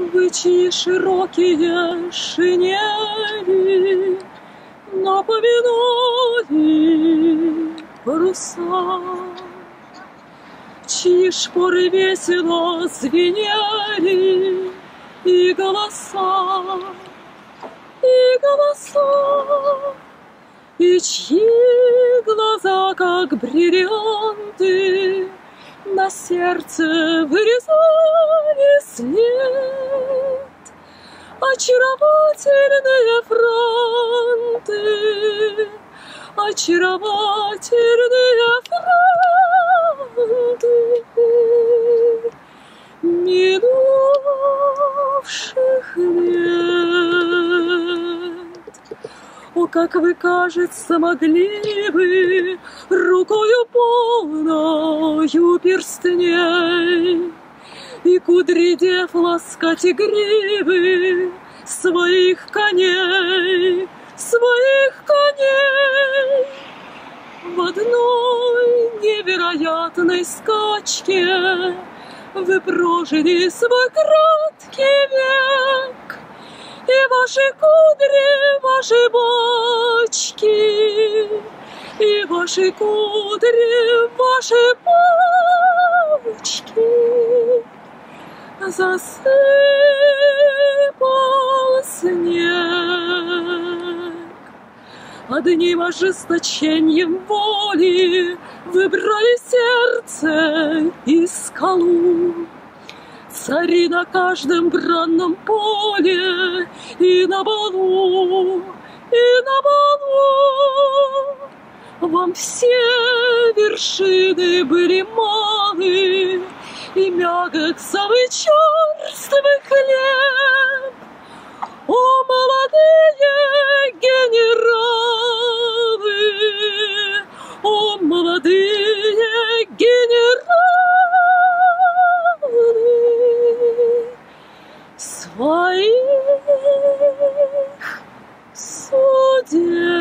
Вы чьи широкие шинели Напоминали паруса, Чьи шпоры весело звенели И голоса, и голоса, И чьи глаза, как бриллианты, На сердце вырезали след. Очаровательные фронты, очаровательные фронты. Минувших лет. О, как вы, кажется, могли бы рукою полною перстней и кудри дев ласкать и гривы своих коней, своих коней. В одной невероятной скачке вы прожили свой краткий век, И ваши кудри, ваши бочки, И ваши кудри, ваши бочки засыпал Одним ожесточением воли Выбрали сердце и скалу. Цари на каждом бранном поле И на балу, и на балу. Вам все вершины были малы, И мягок самый черствый твоих судеб.